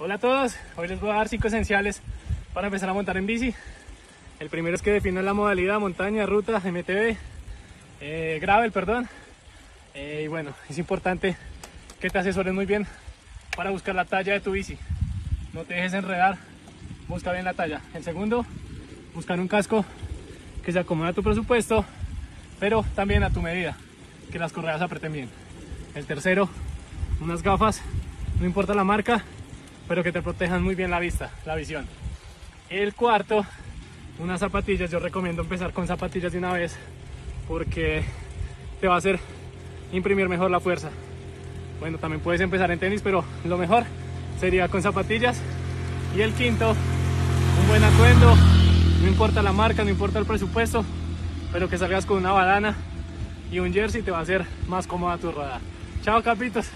Hola a todos, hoy les voy a dar 5 esenciales para empezar a montar en bici. El primero es que definan la modalidad montaña, ruta, MTB, eh, gravel, perdón. Eh, y bueno, es importante que te asesores muy bien para buscar la talla de tu bici. No te dejes enredar, busca bien la talla. El segundo, buscar un casco que se acomode a tu presupuesto, pero también a tu medida, que las correas aprieten bien. El tercero, unas gafas, no importa la marca, pero que te protejan muy bien la vista, la visión. El cuarto, unas zapatillas. Yo recomiendo empezar con zapatillas de una vez porque te va a hacer imprimir mejor la fuerza. Bueno, también puedes empezar en tenis, pero lo mejor sería con zapatillas. Y el quinto, un buen atuendo. No importa la marca, no importa el presupuesto, pero que salgas con una badana y un jersey te va a hacer más cómoda tu rueda. Chao, capitos.